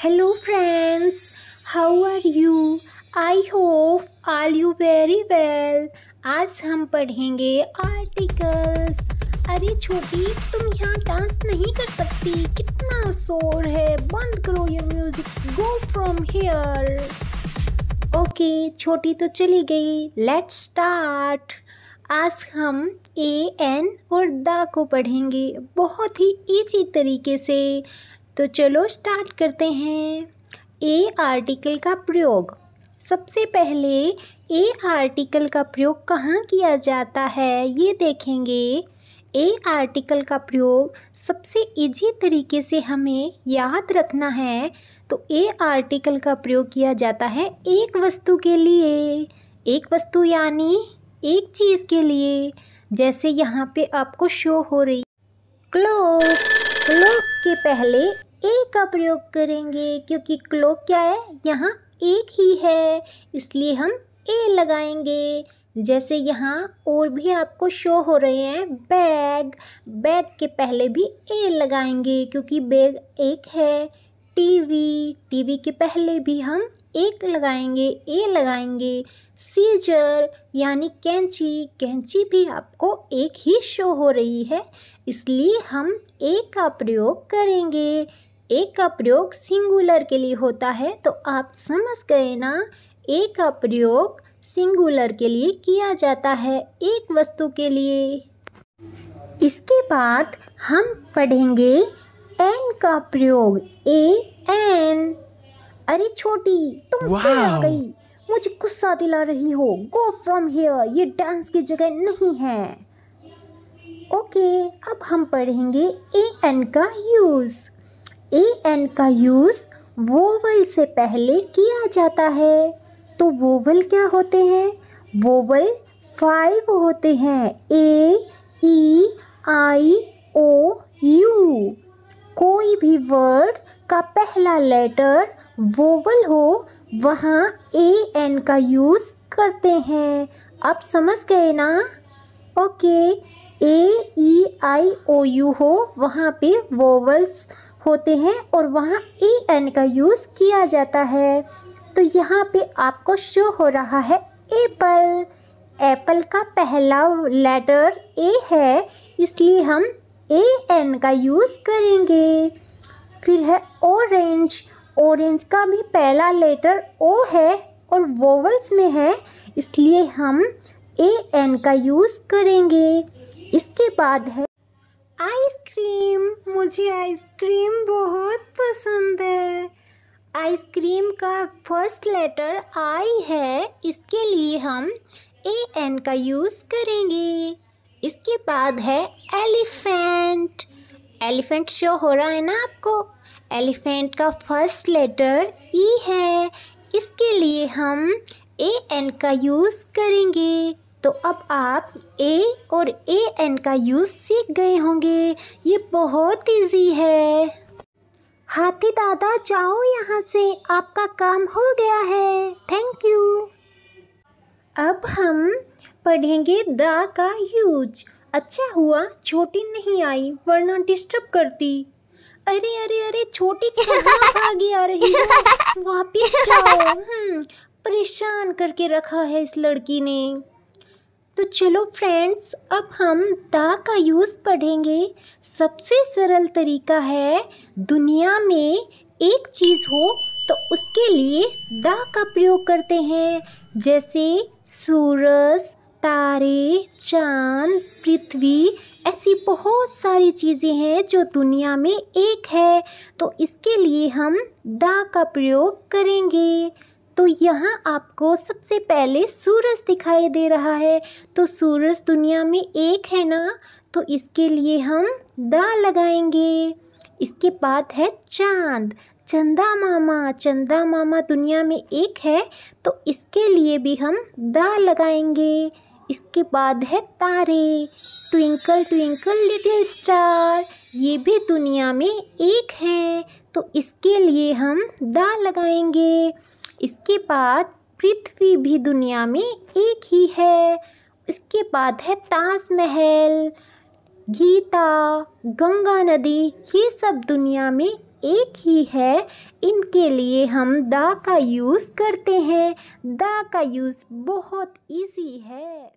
Hello friends, how are you? I hope all you very well. आज हम पढ़ेंगे articles अरे छोटी तुम यहाँ डांस नहीं कर सकती। कितना शोर है। बंद करो ये music go from here okay छोटी तो चली गई. लेट्स स्टार्ट आज हम ए एन और दा को पढ़ेंगे। बहुत ही इजी तरीके से। तो चलो स्टार्ट करते हैं। ए आर्टिकल का प्रयोग। सबसे पहले ए आर्टिकल का प्रयोग कहाँ किया जाता है ये देखेंगे। ए आर्टिकल का प्रयोग सबसे इजी तरीके से हमें याद रखना है। तो ए आर्टिकल का प्रयोग किया जाता है एक वस्तु के लिए। एक वस्तु यानी एक चीज़ के लिए, जैसे यहाँ पे आपको शो हो रही। क्लोक क्लोक के पहले ए का प्रयोग करेंगे, क्योंकि क्लोक क्या है? यहाँ एक ही है, इसलिए हम ए लगाएँगे। जैसे यहाँ और भी आपको शो हो रहे हैं बैग बैग के पहले भी ए लगाएँगे, क्योंकि बैग एक है। टीवी टीवी के पहले भी हम एक लगाएँगे ए लगाएँगे। सीजर यानी कैंची कैंची भी आपको एक ही शो हो रही है, इसलिए हम ए का प्रयोग करेंगे। ए का प्रयोग सिंगुलर के लिए होता है तो आप समझ गए ना? ए का प्रयोग सिंगुलर के लिए किया जाता है एक वस्तु के लिए। इसके बाद हम पढ़ेंगे एन का प्रयोग ए एन अरे छोटी तुम wow. आ गई? मुझे गुस्सा दिला रही हो। गो फ्रॉम हियर ये डांस की जगह नहीं है। ओके okay, अब हम पढ़ेंगे ए एन का यूज़ ए एन का यूज़ वोवल से पहले किया जाता है। तो वोवल क्या होते हैं? वोवल फाइव होते हैं। ए ई आई ओ यू कोई भी वर्ड का पहला लेटर वोवल हो, वहाँ ए एन का यूज़ करते हैं। आप समझ गए ना? Okay A E I O you हो, वहाँ पे वोवल्स होते हैं और वहाँ ए एन का यूज़ किया जाता है। तो यहाँ पे आपको शो हो रहा है एप्पल एप्पल का पहला लेटर ए है, इसलिए हम ए एन का यूज़ करेंगे। फिर है ऑरेंज ऑरेंज का भी पहला लेटर ओ है और वोवल्स में है, इसलिए हम ए एन का यूज़ करेंगे। इसके बाद है मुझे आइसक्रीम बहुत पसंद है। आइसक्रीम का फ़र्स्ट लेटर आई है। इसके लिए हम ए एन का यूज़ करेंगे। इसके बाद है एलिफेंट। एलिफेंट शो हो रहा है ना आपको? एलिफेंट का फ़र्स्ट लेटर ई है। इसके लिए हम ए एन का यूज़ करेंगे। तो अब आप ए और ए एन का यूज़ सीख गए होंगे। ये बहुत इजी है। हाथी दादा जाओ यहाँ से। आपका काम हो गया है। थैंक यू अब हम पढ़ेंगे द का यूज़ अच्छा हुआ छोटी नहीं आई वरना डिस्टर्ब करती। अरे अरे अरे छोटी कहाँ भागी आ रही हो? वापिस जाओ। हम्म परेशान करके रखा है इस लड़की ने। तो चलो फ्रेंड्स अब हम दा का यूज़ पढ़ेंगे। सबसे सरल तरीका है, दुनिया में एक चीज़ हो तो उसके लिए दा का प्रयोग करते हैं। जैसे सूरज, तारे, चाँद, पृथ्वी, ऐसी बहुत सारी चीज़ें हैं जो दुनिया में एक है। तो इसके लिए हम दा का प्रयोग करेंगे। तो यहाँ आपको सबसे पहले सूरज दिखाई दे रहा है। तो सूरज दुनिया में एक है ना? तो इसके लिए हम दा लगाएँगे। इसके बाद है चाँद। चंदा मामा। चंदा मामा दुनिया में एक है। तो इसके लिए भी हम दा लगाएँगे। इसके बाद है तारे। Twinkle twinkle, little star. ये भी दुनिया में एक है। तो इसके लिए हम दा लगाएँगे। इसके बाद पृथ्वी भी दुनिया में एक ही है। इसके बाद है ताजमहल, गीता, गंगा नदी, ये सब दुनिया में एक ही है। इनके लिए हम दा का यूज़ करते हैं। दा का यूज़ बहुत इजी है।